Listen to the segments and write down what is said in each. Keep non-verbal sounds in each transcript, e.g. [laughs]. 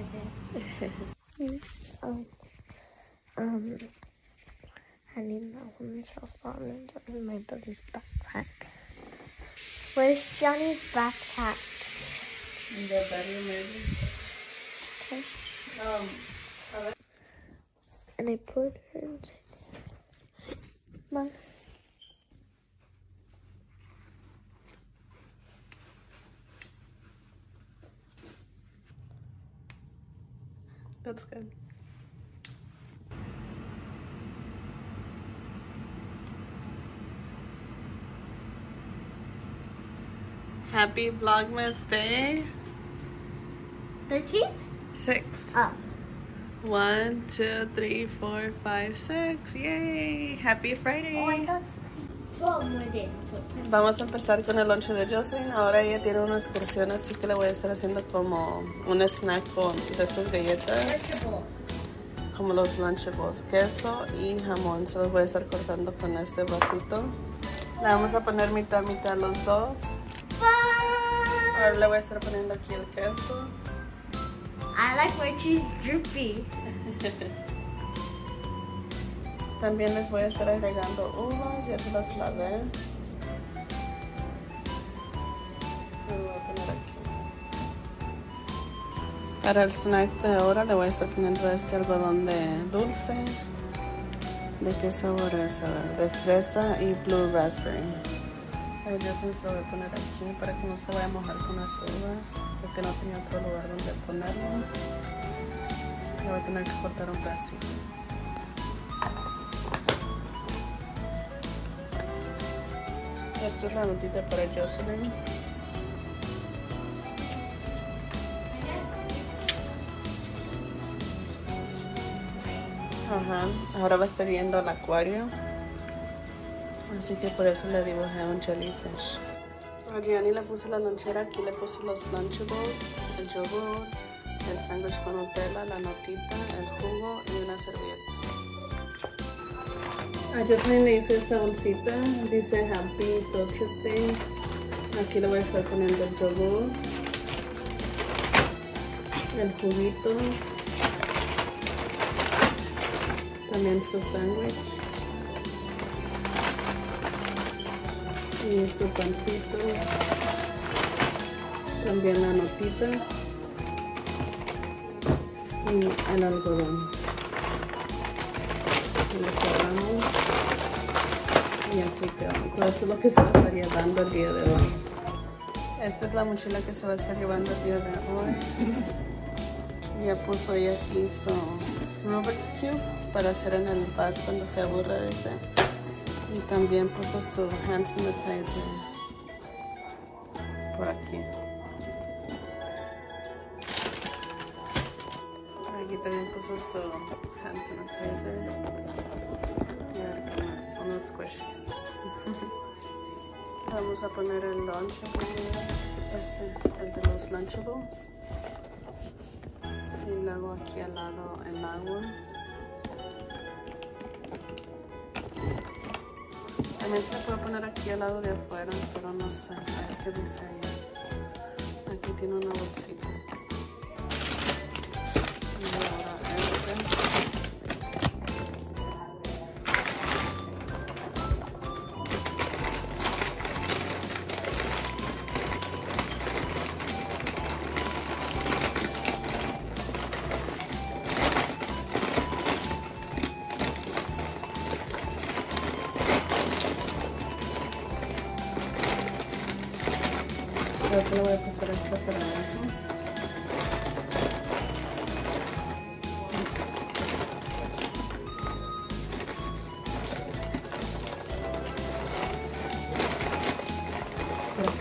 [laughs] Um, I need my women's shelf on in my buddy's backpack. Where's Johnny's backpack? In the bedroom, maybe. Okay. Um, And I put her inside. Mom. That's good. Happy Vlogmas Day 13? six. Oh. One, two, three, four, five, six. Yay! Happy Friday. Oh, Vamos a empezar con el lonche de Jocelyn. Ahora ella tiene una excursión, así que le voy a estar haciendo como un snack con de estas galletas, como los lunchables, queso y jamón. Se los voy a estar cortando con este vasito. Le vamos a poner mitad, mitad los dos. Ahora le voy a estar poniendo aquí el queso. I like my cheese droopy. [laughs] También les voy a estar agregando uvas, ya se las lavé. Se lo voy a poner aquí. Para el snack de ahora le voy a estar poniendo este algodón de dulce. ¿De qué sabor es? De fresa y blue raspberry. Ay, Yo se lo voy a poner aquí para que no se vaya a mojar con las uvas, porque no tenía otro lugar donde ponerlo. Le voy a tener que cortar un pedacito. Esta es la notita para Jocelyn. Ajá, ahora va a estar yendo al acuario. Así que por eso le dibujé un jellyfish. A Gianni le puse la lonchera, aquí le puse los lunchables, el yogur, el sándwich con Nutella, la notita, el jugo y una servilleta. A Jocelyn le hice esta bolsita, dice Happy Trip Day. Aquí le voy a estar poniendo el yogur, el juguito, también su sándwich y su pancito, también la notita y el algodón. Y lo cerramos y así quedamos. Todo esto es lo que se va a estar llevando el día de hoy. Esta es la mochila que se va a estar llevando el día de hoy. [laughs] Ya puso ella aquí su Rubik's Cube para hacer en el bus cuando se aburre de ese. Y también puso su hand sanitizer por aquí. Aquí también puso su hand sanitizer. Y ahorita más, unos squishies. [laughs] Vamos a poner el lunchable, este, el de los lunchables. Y luego aquí al lado el agua. También se puede poner aquí al lado de afuera, pero no sé, a ver qué dice ahí. Aquí tiene una bolsita. Pasar esto por abajo. Para que no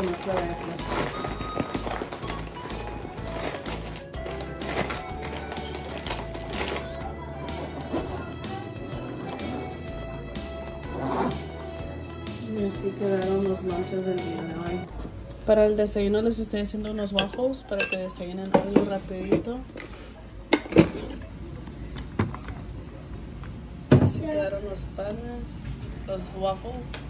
se la vaya a aplastar. Y así quedaron los lunches del día de hoy. Para el desayuno les estoy haciendo unos waffles para que desayunen algo rapidito. Así quedaron los panes, los waffles.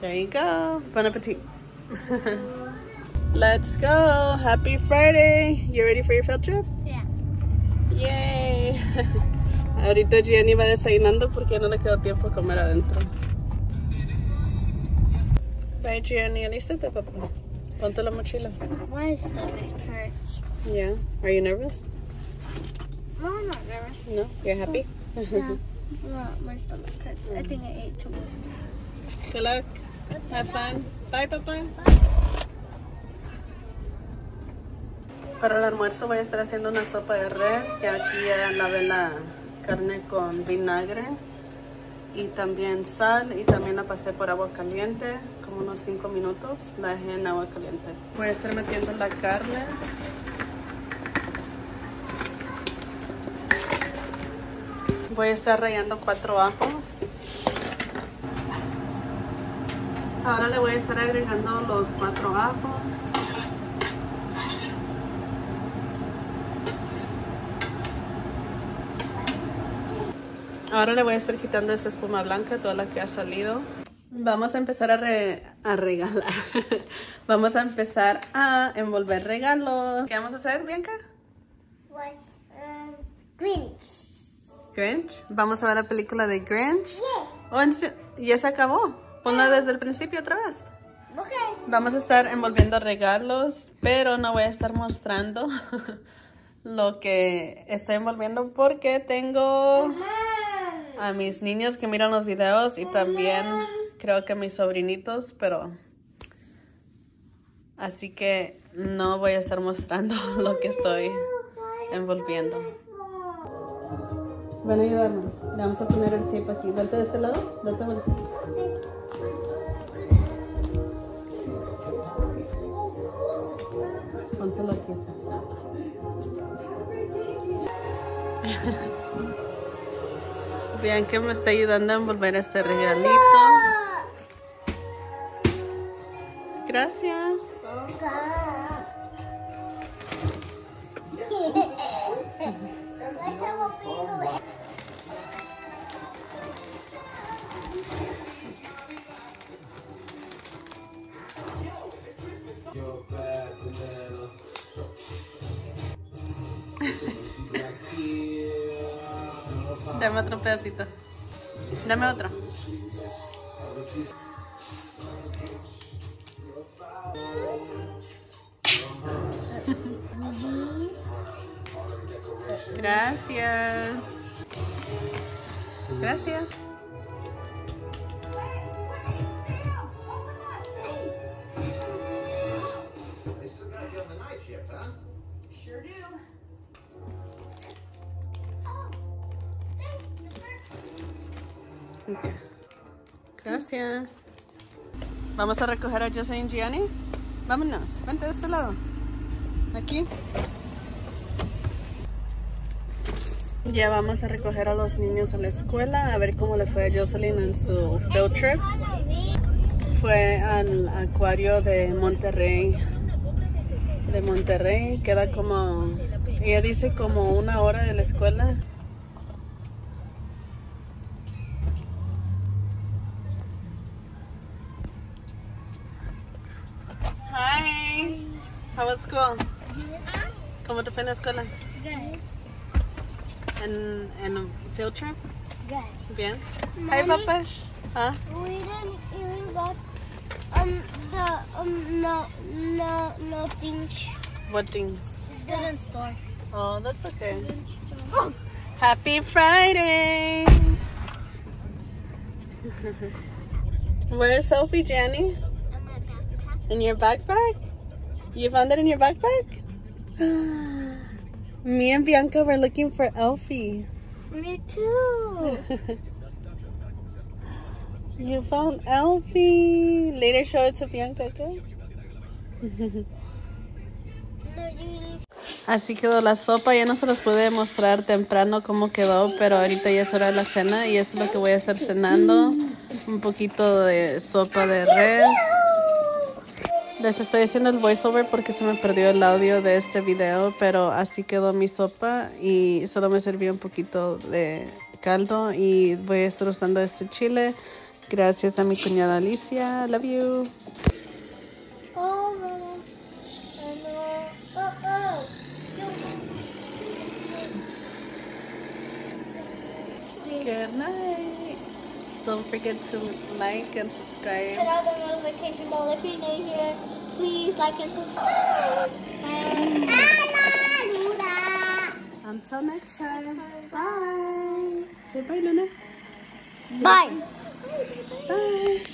There you go. Bon appetit. [laughs] Let's go. Happy Friday. You ready for your field trip? Yay. [laughs] Ahorita Gianni va desayunando porque no le quedó tiempo a comer adentro. Bye Gianni, alístate papá. Ponte la mochila. My stomach hurts. Yeah. Are you nervous? No, I'm not nervous. No. You're happy? Yeah. [laughs] no, my stomach hurts. I think I ate too much. Good luck. Have fun. Bye, papá. Para el almuerzo voy a estar haciendo una sopa de res, que aquí ya lavé la carne con vinagre y también sal y también la pasé por agua caliente, como unos 5 minutos, la dejé en agua caliente. Voy a estar metiendo la carne. Voy a estar rallando cuatro ajos. Ahora le voy a estar agregando los cuatro ajos. Ahora le voy a estar quitando esta espuma blanca, toda la que ha salido. Vamos a empezar a, re- a regalar. [laughs] vamos a empezar a envolver regalos. ¿Qué vamos a hacer, Bianca? Was um, Grinch. Grinch. Vamos a ver la película de Grinch. Yes. Oh, ¿en se- ya se acabó. Ponla desde el principio otra vez. Okay. Vamos a estar envolviendo regalos, pero no voy a estar mostrando [laughs] lo que estoy envolviendo porque tengo. A mis niños que miran los videos y también creo que a mis sobrinitos, pero así que no voy a estar mostrando [laughs] lo que estoy envolviendo. Ven a ayudarme. Le vamos a poner el tape aquí. Vente de este lado. Date vuelta. Pónselo aquí. Que me está ayudando a envolver este regalito. Gracias. Dame otro pedacito. Dame otro. Gracias. Gracias. Gracias. Vamos a recoger a Jocelyn Gianni. Vámonos. Vente de este lado. Aquí. Ya vamos a recoger a los niños a la escuela a ver cómo le fue a Jocelyn en su field trip. Fue al acuario de Monterrey. De Monterrey. Queda como, ella dice como una hora de la escuela. Hi. How was school? ¿Cómo te fue en la escuela? Good. ¿En, en field trip? Good. Bien. Hi, Mommy? papash. ¿Ah? We didn't even got um the um no no no things. What things? Student store. Oh, that's okay. Happy Friday! [laughs] Where's Sophie, Jenny? In your backpack? You found it in your backpack? [gasps] Me and Bianca were looking for Elfie. Me too. [gasps] You found Elfie. Later show it to Bianca, okay? [laughs] Así quedó la sopa, ya no se los pude mostrar temprano cómo quedó, pero ahorita ya es hora de la cena y esto es lo que voy a estar cenando. Un poquito de sopa de res. Les estoy haciendo el voiceover porque se me perdió el audio de este video, pero así quedó mi sopa y solo me serví un poquito de caldo y voy a estar usando este chile Gracias a mi cuñada Alicia. Love you. Good night. Don't forget to like and subscribe. Turn subscribe. on the notification bell if you're new here. Please like and subscribe. Until next time. Bye. Say bye, Luna. Bye. Bye.